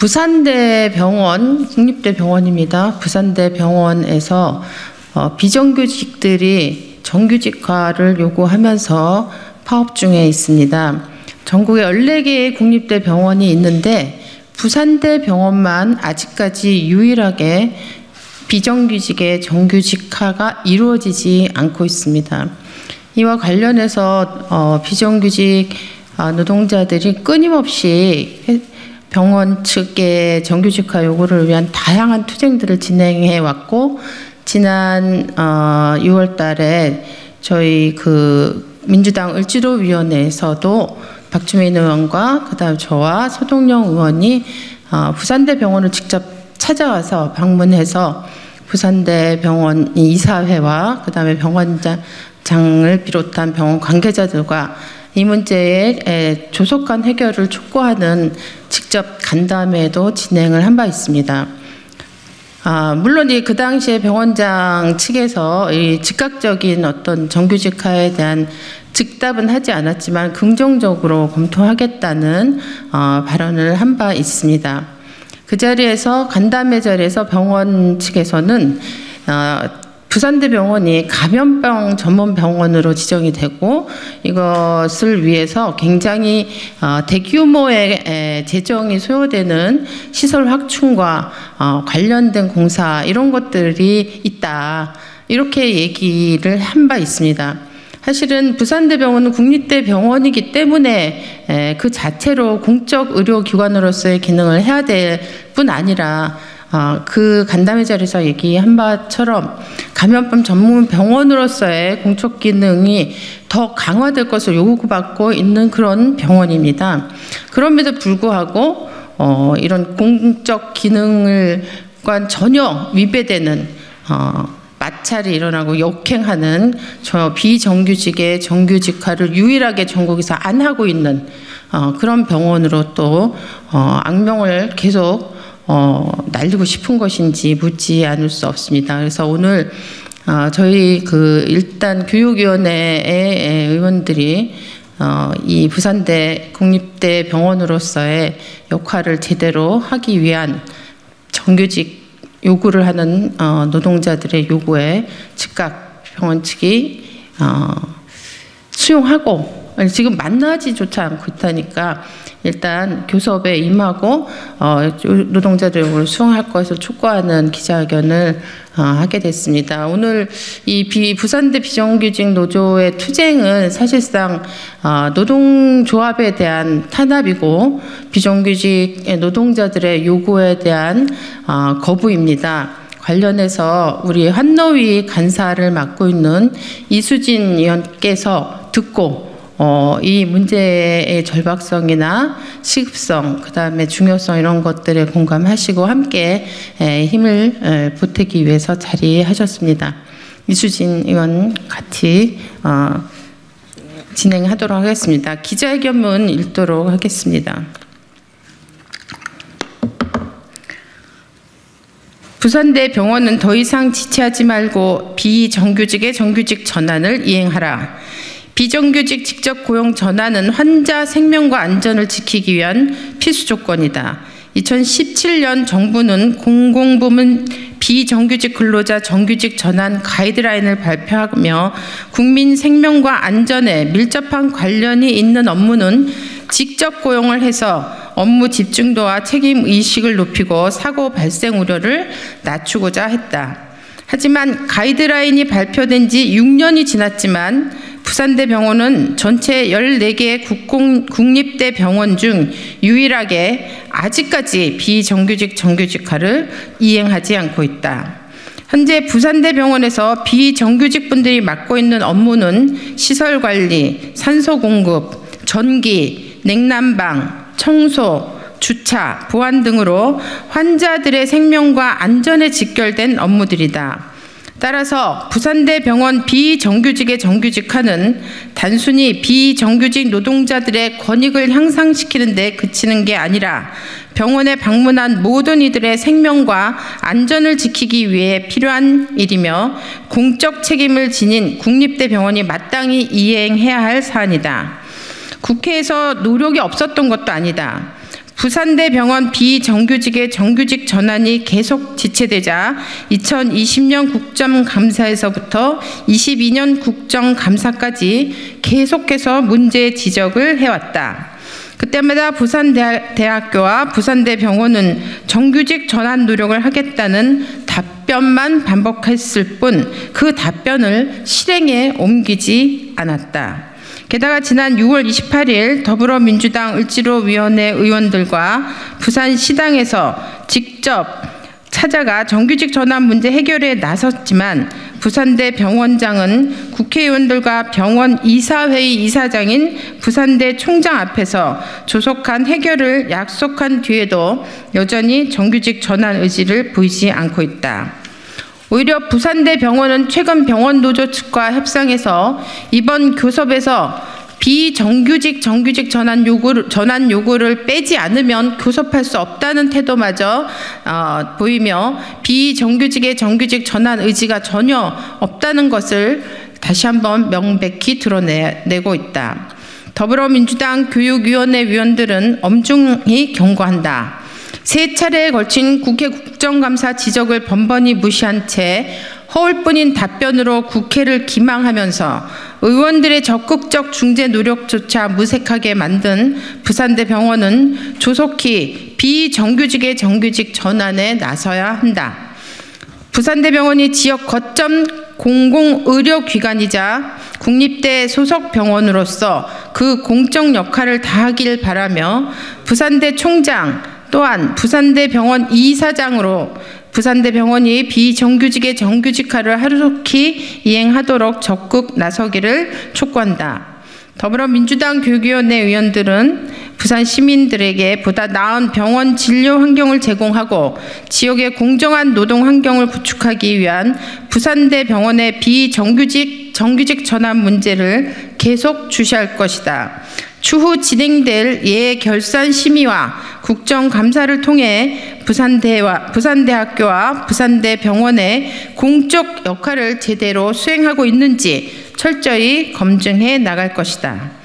부산대 병원, 국립대 병원입니다. 부산대 병원에서 어, 비정규직들이 정규직화를 요구하면서 파업 중에 있습니다. 전국에 14개의 국립대 병원이 있는데 부산대 병원만 아직까지 유일하게 비정규직의 정규직화가 이루어지지 않고 있습니다. 이와 관련해서 어, 비정규직 아, 노동자들이 끊임없이 병원 측의 정규직화 요구를 위한 다양한 투쟁들을 진행해 왔고 지난 어, 6월 달에 저희 그 민주당 을지로위원회에서도 박주민 의원과 그다음 저와 서동영 의원이 어, 부산대 병원을 직접 찾아와서 방문해서 부산대 병원 이사회와 그다음에 병원장을 비롯한 병원 관계자들과 이 문제의 조속한 해결을 촉구하는 직접 간담회도 진행을 한 바 있습니다. 아, 물론 이 그 당시에 병원장 측에서 이 즉각적인 어떤 정규직화에 대한 즉답은 하지 않았지만 긍정적으로 검토하겠다는 어, 발언을 한 바 있습니다. 그 자리에서 간담회 자리에서 병원 측에서는 어, 부산대병원이 감염병 전문 병원으로 지정이 되고 이것을 위해서 굉장히 어, 대규모의 재정이 소요되는 시설 확충과 어, 관련된 공사 이런 것들이 있다. 이렇게 얘기를 한 바 있습니다. 사실은 부산대병원은 국립대 병원이기 때문에 그 자체로 공적 의료기관으로서의 기능을 해야 될 뿐 아니라 어, 그 간담회 자리에서 얘기한 바처럼 감염병 전문 병원으로서의 공적 기능이 더 강화될 것을 요구받고 있는 그런 병원입니다. 그럼에도 불구하고 어, 이런 공적 기능을 과 전혀 위배되는 어, 마찰이 일어나고 역행하는 저 비정규직의 정규직화를 유일하게 전국에서 안 하고 있는 어, 그런 병원으로 또 어, 악명을 계속 어, 날리고 싶은 것인지 묻지 않을 수 없습니다. 그래서 오늘 어, 저희 그 일단 교육위원회의 의원들이 어, 이 부산대 국립대 병원으로서의 역할을 제대로 하기 위한 정규직 요구를 하는 어, 노동자들의 요구에 즉각 병원 측이 어, 수용하고 지금 만나지조차 않고 있다니까 일단 교섭에 임하고 어, 노동자들 요구를 수용할 것을 촉구하는 기자회견을 어, 하게 됐습니다. 오늘 이 비, 부산대 비정규직 노조의 투쟁은 사실상 어, 노동조합에 대한 탄압이고 비정규직 노동자들의 요구에 대한 어, 거부입니다. 관련해서 우리 한노위 간사를 맡고 있는 이수진 의원께서 듣고 어, 이 문제의 절박성이나 시급성, 그 다음에 중요성 이런 것들에 공감하시고 함께 에, 힘을 에, 보태기 위해서 자리하셨습니다. 이수진 의원 같이 어, 진행하도록 하겠습니다. 기자회견문 읽도록 하겠습니다. 부산대 병원은 더 이상 지체하지 말고 비정규직의 정규직 전환을 이행하라. 비정규직 직접 고용 전환은 환자 생명과 안전을 지키기 위한 필수 조건이다. 2017년 정부는 공공부문 비정규직 근로자 정규직 전환 가이드라인을 발표하며 국민 생명과 안전에 밀접한 관련이 있는 업무는 직접 고용을 해서 업무 집중도와 책임 의식을 높이고 사고 발생 우려를 낮추고자 했다. 하지만 가이드라인이 발표된 지 6년이 지났지만 부산대 병원은 전체 14개 국공, 국립대 병원 중 유일하게 아직까지 비정규직 정규직화를 이행하지 않고 있다. 현재 부산대 병원에서 비정규직 분들이 맡고 있는 업무는 시설 관리, 산소 공급, 전기, 냉난방, 청소, 주차, 보안 등으로 환자들의 생명과 안전에 직결된 업무들이다. 따라서 부산대 병원 비정규직의 정규직화는 단순히 비정규직 노동자들의 권익을 향상시키는 데 그치는 게 아니라 병원에 방문한 모든 이들의 생명과 안전을 지키기 위해 필요한 일이며 공적 책임을 지닌 국립대 병원이 마땅히 이행해야 할 사안이다. 국회에서 노력이 없었던 것도 아니다. 부산대 병원 비정규직의 정규직 전환이 계속 지체되자 2020년 국정감사에서부터 22년 국정감사까지 계속해서 문제 지적을 해왔다. 그때마다 부산대학교와 부산대병원은 정규직 전환 노력을 하겠다는 답변만 반복했을 뿐 그 답변을 실행에 옮기지 않았다. 게다가 지난 6월 28일 더불어민주당 을지로위원회 의원들과 부산시당에서 직접 찾아가 정규직 전환 문제 해결에 나섰지만 부산대 병원장은 국회의원들과 병원 이사회의 이사장인 부산대 총장 앞에서 조속한 해결을 약속한 뒤에도 여전히 정규직 전환 의지를 보이지 않고 있다. 오히려 부산대 병원은 최근 병원 노조 측과 협상해서 이번 교섭에서 비정규직 정규직 전환 요구를 전환 요구를 빼지 않으면 교섭할 수 없다는 태도마저 어, 보이며 비정규직의 정규직 전환 의지가 전혀 없다는 것을 다시 한번 명백히 드러내고 있다. 더불어민주당 교육위원회 위원들은 엄중히 경고한다. 세 차례에 걸친 국회 국정감사 지적을 번번이 무시한 채 허울뿐인 답변으로 국회를 기망하면서 의원들의 적극적 중재 노력조차 무색하게 만든 부산대 병원은 조속히 비정규직의 정규직 전환에 나서야 한다. 부산대 병원이 지역 거점 공공의료기관이자 국립대 소속 병원으로서 그 공적 역할을 다하길 바라며 부산대 총장 또한 부산대 병원 이사장으로 부산대 병원이 비정규직의 정규직화를 하루속히 이행하도록 적극 나서기를 촉구한다. 더불어민주당 교육위원회 의원들은 부산 시민들에게 보다 나은 병원 진료 환경을 제공하고 지역의 공정한 노동 환경을 구축하기 위한 부산대 병원의 비정규직 정규직 전환 문제를 계속 주시할 것이다. 추후 진행될 예 결산 심의와 국정감사를 통해 부산대와 부산대학교와 부산대 병원의 공적 역할을 제대로 수행하고 있는지 철저히 검증해 나갈 것이다.